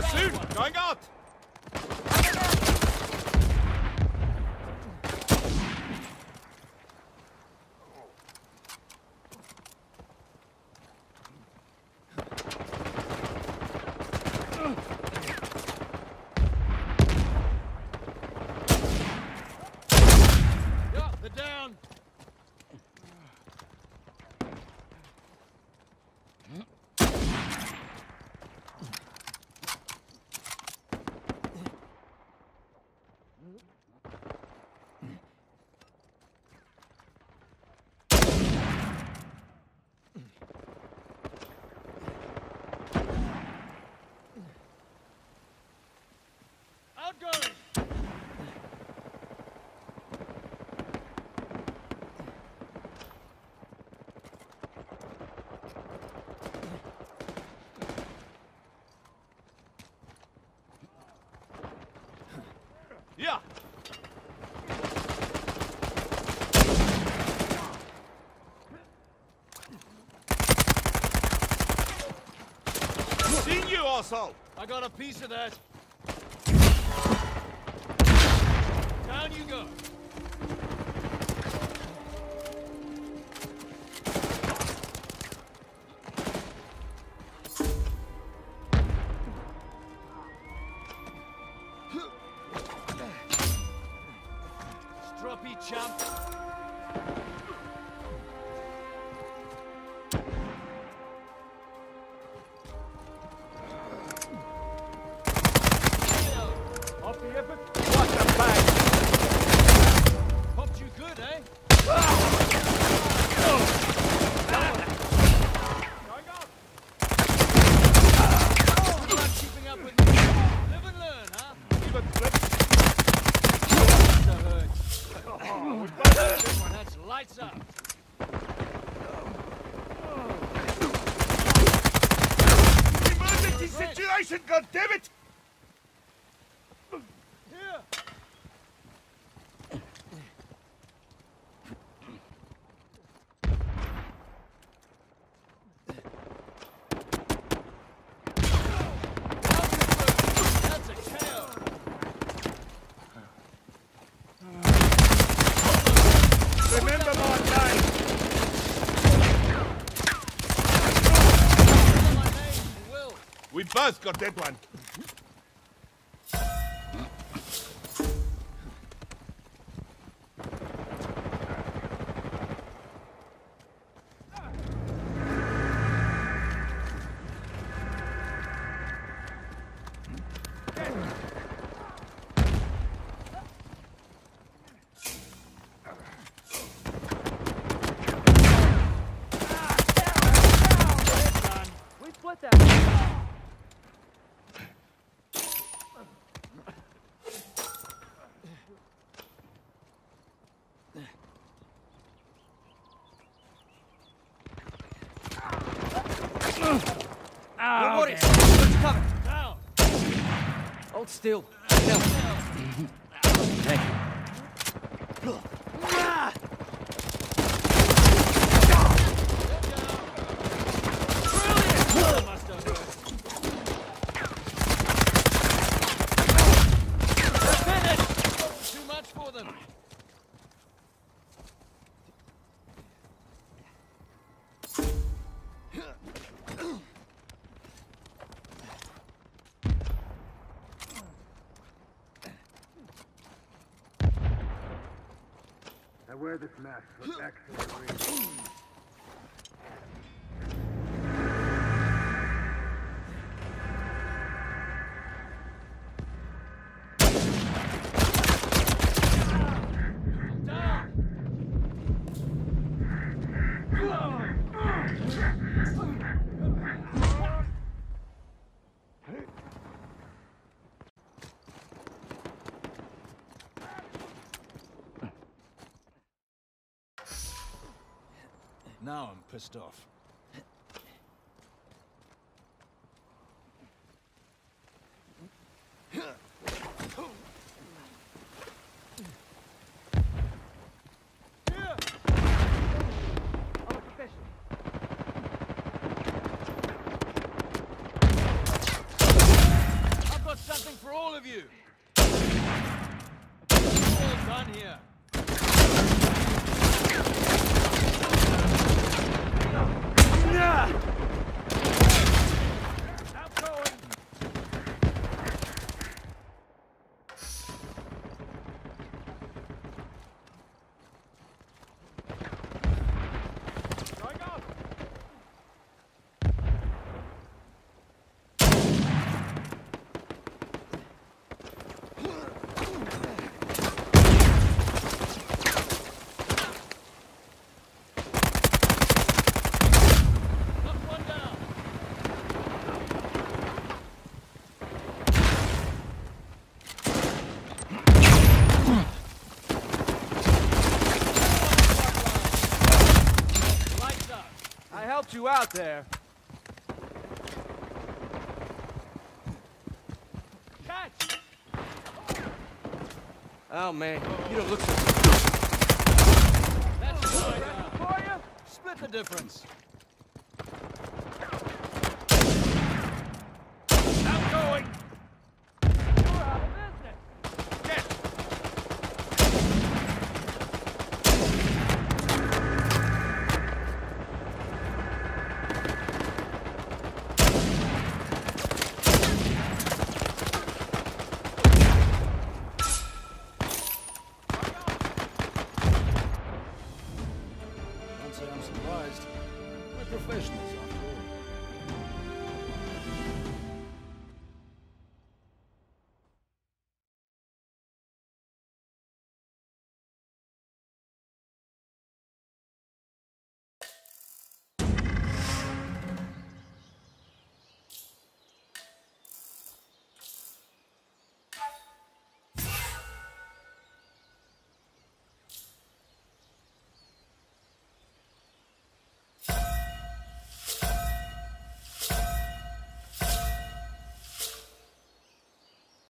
so soon. Going. Yeah, they're down. 응? Yeah. Seen you, asshole. I got a piece of that. Chump. Off the effort. What the bang? Popped you good, eh? Going out. You're not keeping up with me. Live and learn, huh? Hurts. That's lights out. Emergency situation, goddammit! We both got that one. We that. Ah, worry. Got you covered. Down. Hold still. That wear this mask for excellent reason. Now I'm pissed off. I've got something for all of you. All done here. Helped you out there. Catch! Oh man, you don't look so That's right. for you. Split the difference. Professionals, aren't we?